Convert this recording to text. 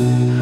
say